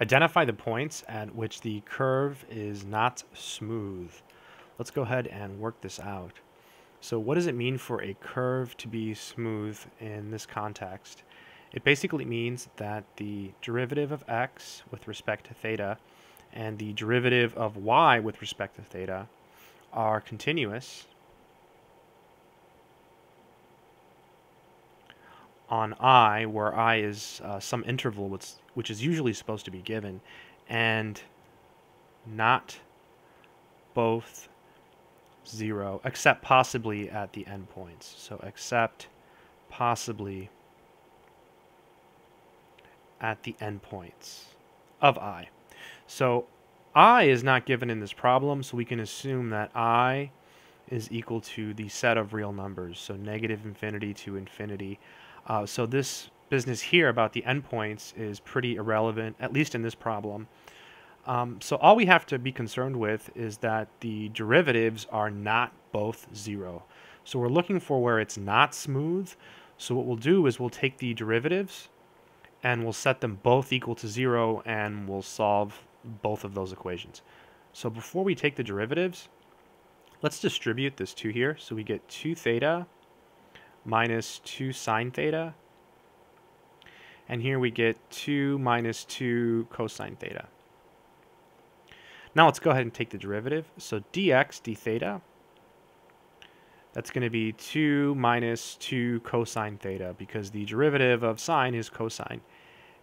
Identify the points at which the curve is not smooth. Let's go ahead and work this out. So what does it mean for a curve to be smooth in this context? It basically means that the derivative of x with respect to theta and the derivative of y with respect to theta are continuous on i, where i is uh, some interval which, which is usually supposed to be given, and not both 0, except possibly at the endpoints. So except possibly at the endpoints of i. So i is not given in this problem, so we can assume that i is equal to the set of real numbers, so negative infinity to infinity. Uh, so this business here about the endpoints is pretty irrelevant, at least in this problem. Um, so all we have to be concerned with is that the derivatives are not both zero. So we're looking for where it's not smooth. So what we'll do is we'll take the derivatives and we'll set them both equal to zero and we'll solve both of those equations. So before we take the derivatives, let's distribute this 2 here. So we get 2 theta minus 2 sine theta. And here we get 2 minus 2 cosine theta. Now let's go ahead and take the derivative. So dx d theta, that's going to be 2 minus 2 cosine theta because the derivative of sine is cosine.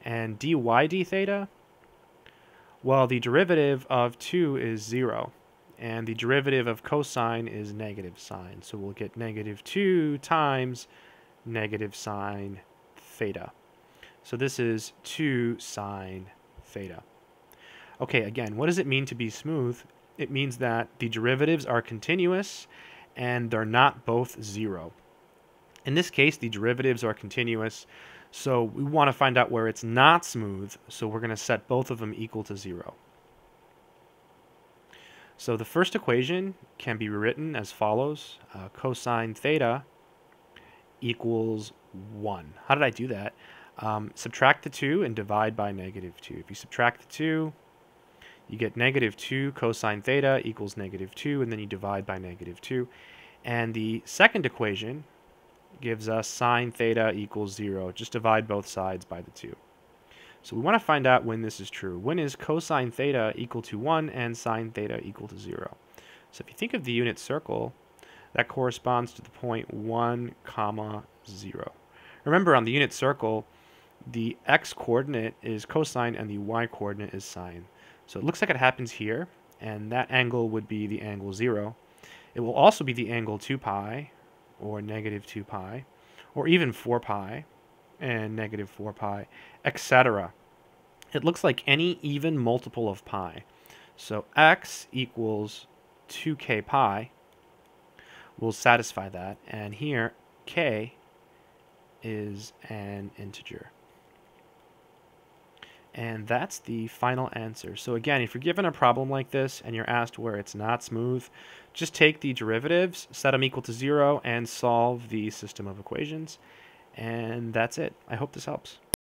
And dy d theta, well, the derivative of 2 is 0 and the derivative of cosine is negative sine. So we'll get negative 2 times negative sine theta. So this is 2 sine theta. Okay, again, what does it mean to be smooth? It means that the derivatives are continuous and they're not both zero. In this case, the derivatives are continuous, so we want to find out where it's not smooth, so we're going to set both of them equal to zero. So the first equation can be rewritten as follows. Uh, cosine theta equals 1. How did I do that? Um, subtract the 2 and divide by negative 2. If you subtract the 2, you get negative 2 cosine theta equals negative 2, and then you divide by negative 2. And the second equation gives us sine theta equals 0. Just divide both sides by the 2. So we want to find out when this is true. When is cosine theta equal to 1 and sine theta equal to 0? So if you think of the unit circle, that corresponds to the point 1 comma 0. Remember on the unit circle, the x coordinate is cosine and the y coordinate is sine. So it looks like it happens here, and that angle would be the angle 0. It will also be the angle 2 pi, or negative 2 pi, or even 4 pi, and negative 4 pi, etc. It looks like any even multiple of pi. So x equals 2k pi will satisfy that. And here, k is an integer. And that's the final answer. So again, if you're given a problem like this and you're asked where it's not smooth, just take the derivatives, set them equal to zero, and solve the system of equations. And that's it. I hope this helps.